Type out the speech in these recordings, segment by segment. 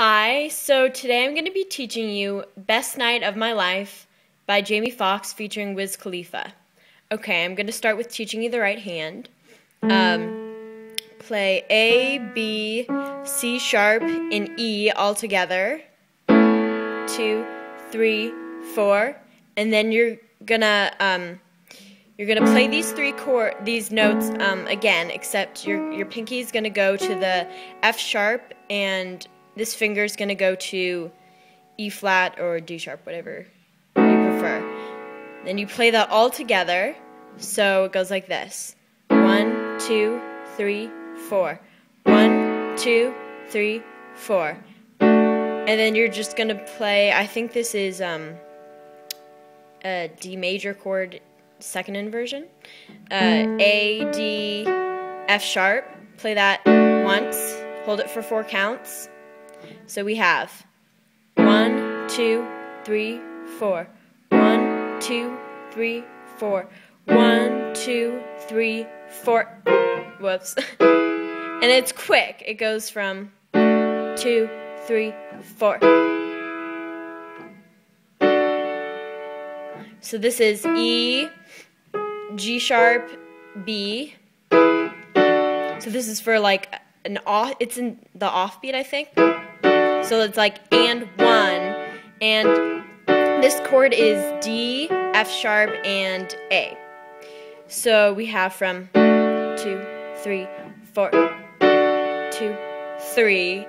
Hi, so today I'm going to be teaching you Best Night of My Life by Jamie Foxx featuring Wiz Khalifa. Okay, I'm going to start with teaching you the right hand. Um, play A, B, C sharp, and E all together. Two, three, four, and then you're gonna um, you're gonna play these three chord these notes um, again, except your your pinky is gonna go to the F sharp and this finger is going to go to E flat or D sharp, whatever you prefer. Then you play that all together. So it goes like this one, two, three, four. One, two, three, four. And then you're just going to play, I think this is um, a D major chord second inversion. Uh, a, D, F sharp. Play that once, hold it for four counts. So we have one, two, three, four. One, two, three, four. One, two, three, four. Whoops. and it's quick. It goes from two, three, four. So this is E, G sharp, B. So this is for like an off, it's in the offbeat, I think. So it's like and one. And this chord is D, F sharp, and A. So we have from two, three, four, two, three,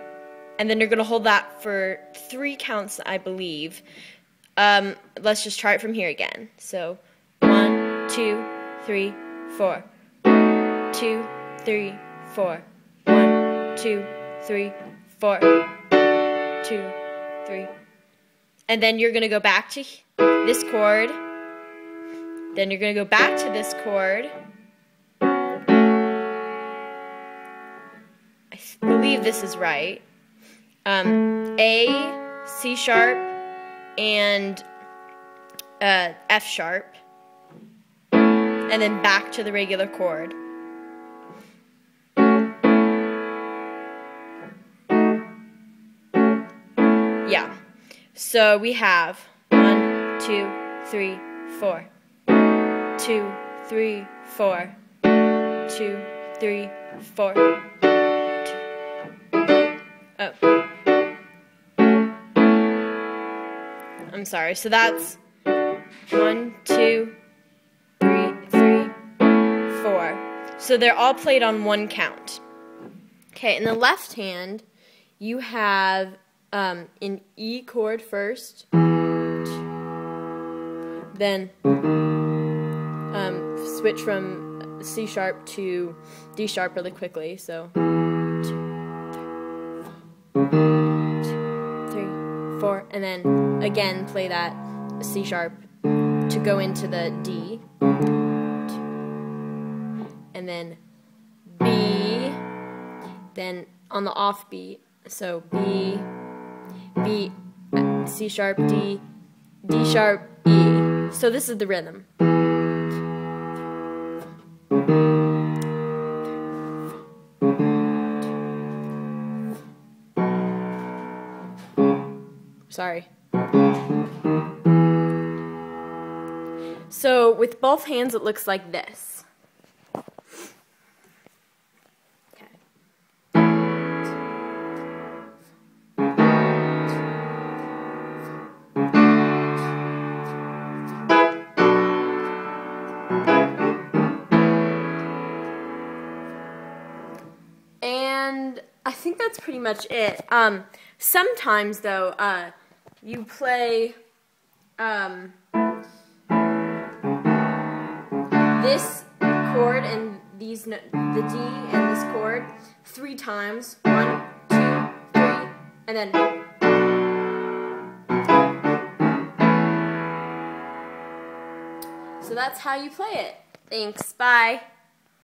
and then you're going to hold that for three counts, I believe. Um, let's just try it from here again. So one, two, three, four, two, three, four, one, two, three, four two, three. And then you're going to go back to this chord. Then you're going to go back to this chord. I believe this is right. Um, A, C sharp, and uh, F sharp. And then back to the regular chord. So we have one, two, three, four. Two, three, four. Two, three, four. Oh. I'm sorry. So that's one, two, three, three, four. So they're all played on one count. Okay, in the left hand, you have um, in E chord first, then um, switch from C sharp to D sharp really quickly. So two, three, four, and then again play that C sharp to go into the D, and then B, then on the off beat. So B. B, C sharp, D, D sharp, E. So this is the rhythm. Sorry. So with both hands it looks like this. Think that's pretty much it. Um, sometimes though, uh, you play um, this chord and these the D and this chord three times. One, two, three, and then. So that's how you play it. Thanks. Bye.